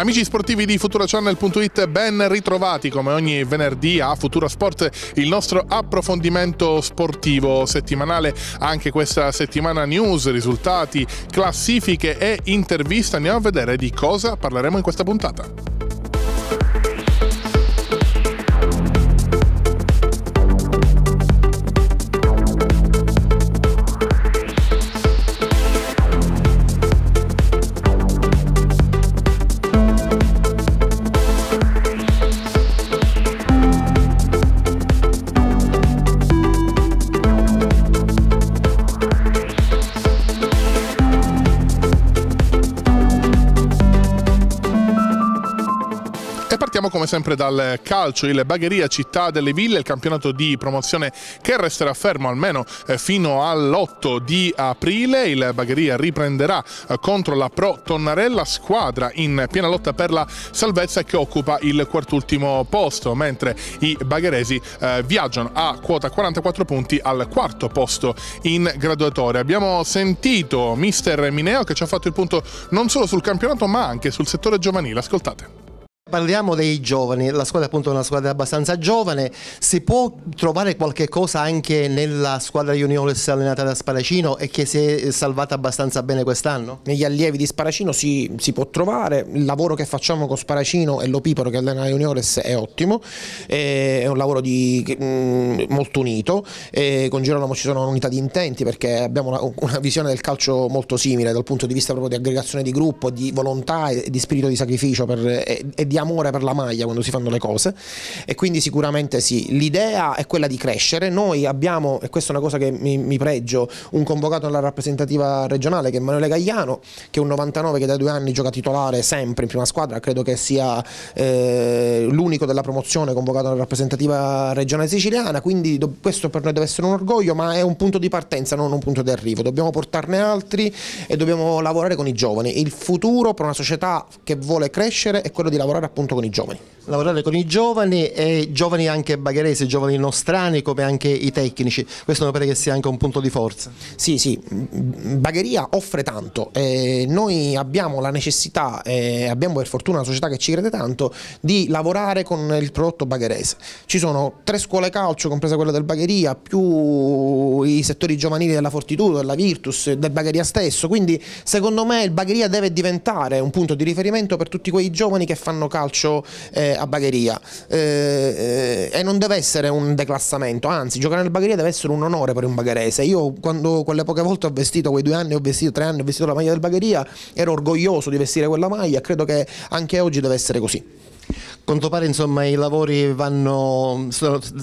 Amici sportivi di FuturaChannel.it, ben ritrovati come ogni venerdì a Futura Sport, il nostro approfondimento sportivo settimanale. Anche questa settimana news, risultati, classifiche e interviste. Andiamo a vedere di cosa parleremo in questa puntata. Sempre dal calcio, il Bagheria Città delle Ville, il campionato di promozione che resterà fermo almeno eh, fino all'8 di aprile. Il Bagheria riprenderà eh, contro la Pro Tonnarella, squadra in piena lotta per la salvezza che occupa il quartultimo posto, mentre i bagheresi eh, viaggiano a quota 44 punti al quarto posto in graduatoria. Abbiamo sentito mister Mineo che ci ha fatto il punto non solo sul campionato ma anche sul settore giovanile. Ascoltate. Parliamo dei giovani, la squadra appunto è una squadra abbastanza giovane, si può trovare qualche cosa anche nella squadra juniores allenata da Sparacino e che si è salvata abbastanza bene quest'anno? Negli allievi di Sparacino si, si, può trovare, il lavoro che facciamo con Sparacino e Lopipero che allena juniores è ottimo, è un lavoro di, mm, molto unito, con Girolamo ci sono unità di intenti perché abbiamo una, una, visione del calcio molto simile dal punto di vista proprio di aggregazione di gruppo, di volontà e di spirito di sacrificio per, e, e di amore per la maglia quando si fanno le cose. E quindi sicuramente sì, l'idea è quella di crescere, noi abbiamo, e questa è una cosa che mi, mi pregio, un convocato nella rappresentativa regionale che è Emanuele Gagliano, che è un 99 che da due anni gioca titolare sempre in prima squadra, credo che sia eh, l'unico della promozione convocato nella rappresentativa regionale siciliana, quindi do, questo per noi deve essere un orgoglio, ma è un punto di partenza, non un punto di arrivo, dobbiamo portarne altri e dobbiamo lavorare con i giovani. Il futuro per una società che vuole crescere è quello di lavorare appunto con i giovani. Lavorare con i giovani e giovani anche bagheresi, giovani nostrani come anche i tecnici, questo mi pare che sia anche un punto di forza. Sì, sì, Bagheria offre tanto, e noi abbiamo la necessità e abbiamo per fortuna una società che ci crede tanto di lavorare con il prodotto bagherese. Ci sono tre scuole calcio, compresa quella del Bagheria, più i settori giovanili della Fortitudo, della Virtus, del Bagheria stesso, quindi secondo me il Bagheria deve diventare un punto di riferimento per tutti quei giovani che fanno calcio eh, a Bagheria eh, eh, e non deve essere un declassamento, anzi giocare nel Bagheria deve essere un onore per un bagherese. Io quando quelle poche volte ho vestito, quei due anni ho vestito, tre anni ho vestito la maglia del Bagheria, ero orgoglioso di vestire quella maglia credo che anche oggi deve essere così. Quanto pare insomma i lavori vanno,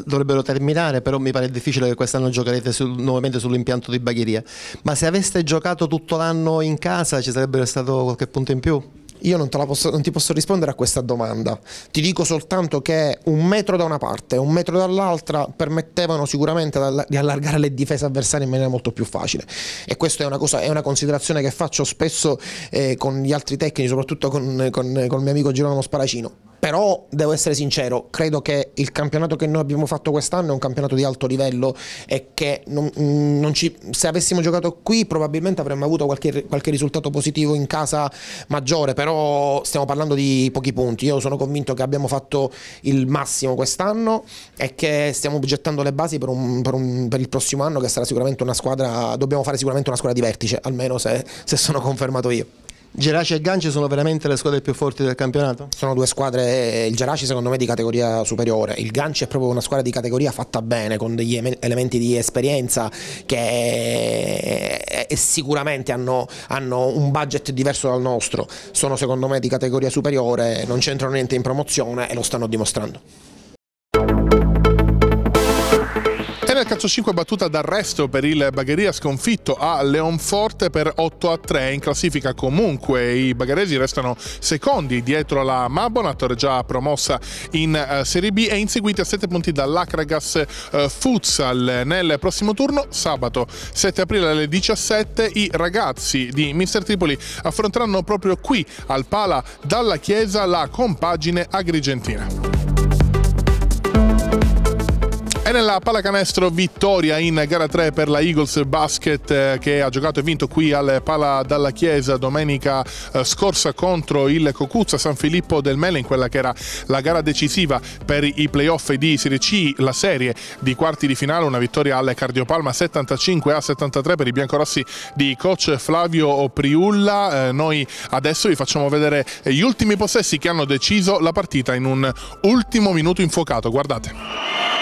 dovrebbero terminare, però mi pare difficile che quest'anno giocherete su, nuovamente sull'impianto di Bagheria. Ma se aveste giocato tutto l'anno in casa ci sarebbe stato qualche punto in più? Io non, posso, non, ti posso rispondere a questa domanda. Ti dico soltanto che un metro da una parte e un metro dall'altra permettevano sicuramente di allargare le difese avversarie in maniera molto più facile. E questa è una, cosa, è una considerazione che faccio spesso eh, con gli altri tecnici, soprattutto con, con, con il mio amico Girolamo Sparacino però devo essere sincero, credo che il campionato che noi abbiamo fatto quest'anno è un campionato di alto livello e che non, non ci, se avessimo giocato qui probabilmente avremmo avuto qualche, qualche, risultato positivo in casa maggiore, però stiamo parlando di pochi punti. Io sono convinto che abbiamo fatto il massimo quest'anno e che stiamo gettando le basi per, un, per, un, per, il prossimo anno che sarà sicuramente una squadra, dobbiamo fare sicuramente una squadra di vertice, almeno se, se sono confermato io. Geraci e Ganci sono veramente le squadre più forti del campionato? Sono due squadre, il Geraci secondo me di categoria superiore, il Ganci è proprio una squadra di categoria fatta bene, con degli elementi di esperienza che sicuramente hanno, hanno un budget diverso dal nostro, sono secondo me di categoria superiore, non c'entrano niente in promozione e lo stanno dimostrando. Calcio 5 battuta d'arresto per il Bagheria sconfitto a Leonforte per 8 a 3 in classifica comunque i bagheresi restano secondi dietro la Mabonator già promossa in uh, Serie B e inseguiti a 7 punti dall'Acragas uh, Futsal nel prossimo turno sabato 7 aprile alle 17 i ragazzi di Mister Tripoli affronteranno proprio qui al Pala dalla Chiesa la compagine agrigentina. E nella pallacanestro vittoria in gara 3 per la Eagles Basket eh, che ha giocato e vinto qui al Pala dalla Chiesa domenica eh, scorsa contro il Cocuzza San Filippo del Mele in quella che era la gara decisiva per i playoff di Serie C, la serie di quarti di finale, una vittoria al Cardiopalma 75 a 73 per i biancorossi di coach Flavio Priulla. Eh, noi adesso vi facciamo vedere gli ultimi possessi che hanno deciso la partita in un ultimo minuto infuocato. Guardate.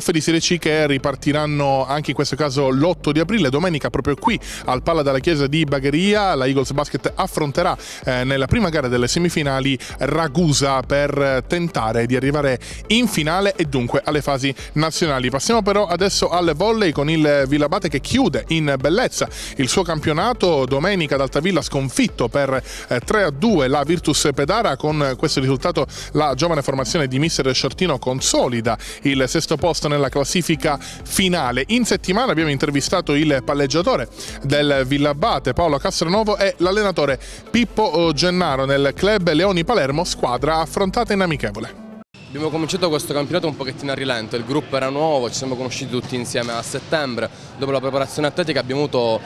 Playoff di Serie C che ripartiranno anche in questo caso l'8 di aprile, domenica proprio qui al Palla della Chiesa di Bagheria, la Eagles Basket affronterà eh, nella prima gara delle semifinali Ragusa per tentare di arrivare in finale e dunque alle fasi nazionali. Passiamo però adesso al volley con il Villabate che chiude in bellezza il suo campionato. Domenica ad Altavilla sconfitto per eh, 3 a 2 la Virtus Pedara. Con questo risultato la giovane formazione di Mister Shortino consolida il sesto posto nella classifica finale. In settimana abbiamo intervistato il palleggiatore del Villabate Paolo Castronovo e l'allenatore Pippo Gennaro. Nel club Leoni Palermo, squadra affrontata in amichevole. Abbiamo cominciato questo campionato un pochettino a rilento, il gruppo era nuovo, ci siamo conosciuti tutti insieme a settembre, dopo la preparazione atletica abbiamo avuto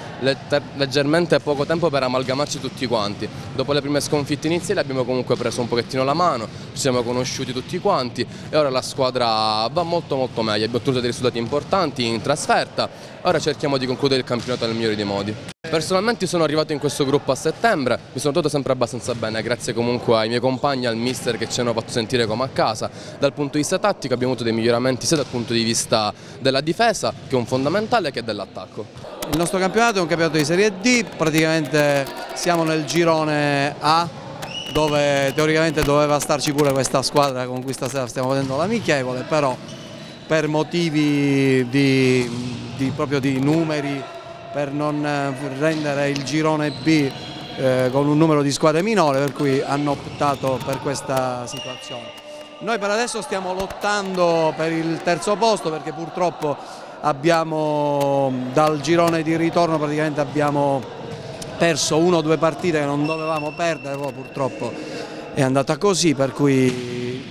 leggermente poco tempo per amalgamarci tutti quanti, dopo le prime sconfitte iniziali abbiamo comunque preso un pochettino la mano, ci siamo conosciuti tutti quanti e ora la squadra va molto molto meglio, abbiamo ottenuto dei risultati importanti in trasferta, ora cerchiamo di concludere il campionato nel migliore dei modi. Personalmente sono arrivato in questo gruppo a settembre, mi sono trovato sempre abbastanza bene, grazie comunque ai miei compagni, al mister che ci hanno fatto sentire come a casa. Dal punto di vista tattico abbiamo avuto dei miglioramenti sia dal punto di vista della difesa, che è un fondamentale, che dell'attacco. Il nostro campionato è un campionato di Serie D, praticamente siamo nel girone A, dove teoricamente doveva starci pure questa squadra con cui stasera stiamo vedendo l'amichevole, però per motivi di, di, proprio di numeri per non eh, rendere il girone B eh, con un numero di squadre minore per cui hanno optato per questa situazione. Noi per adesso stiamo lottando per il terzo posto perché purtroppo abbiamo dal girone di ritorno praticamente abbiamo perso uno o due partite che non dovevamo perdere, poi purtroppo è andata così per cui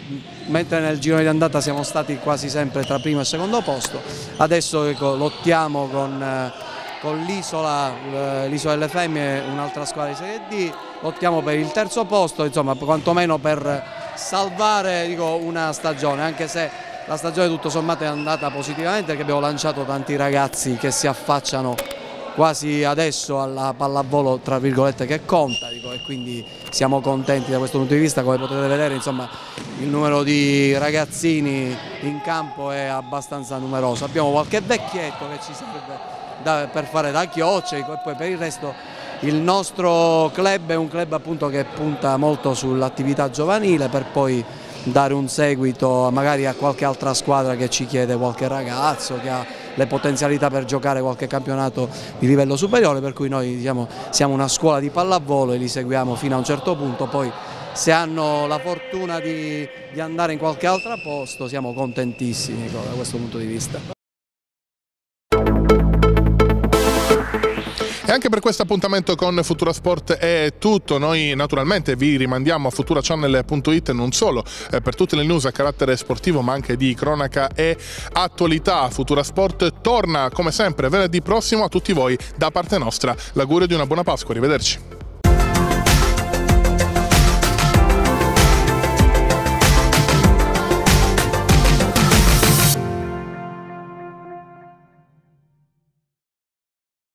mentre nel girone di andata siamo stati quasi sempre tra primo e secondo posto, adesso ecco, lottiamo con eh, con l'isola, l'isola delle femmine, un'altra squadra di Serie D, lottiamo per il terzo posto, insomma quantomeno per salvare dico, una stagione, anche se la stagione tutto sommato è andata positivamente perché abbiamo lanciato tanti ragazzi che si affacciano quasi adesso alla pallavolo tra virgolette che conta dico, e quindi siamo contenti da questo punto di vista. Come potete vedere insomma il numero di ragazzini in campo è abbastanza numeroso. Abbiamo qualche vecchietto che ci serve da, per fare da chiocce e poi per il resto il nostro club è un club appunto che punta molto sull'attività giovanile per poi dare un seguito magari a qualche altra squadra che ci chiede qualche ragazzo che ha le potenzialità per giocare qualche campionato di livello superiore per cui noi diciamo, siamo una scuola di pallavolo e li seguiamo fino a un certo punto poi se hanno la fortuna di, di andare in qualche altro posto siamo contentissimi da questo punto di vista. Anche per questo appuntamento con Futura Sport è tutto. Noi naturalmente vi rimandiamo a futurachannel.it non solo eh, per tutte le news a carattere sportivo ma anche di cronaca e attualità. Futura Sport torna come sempre venerdì prossimo a tutti voi da parte nostra. L'augurio di una buona Pasqua, arrivederci.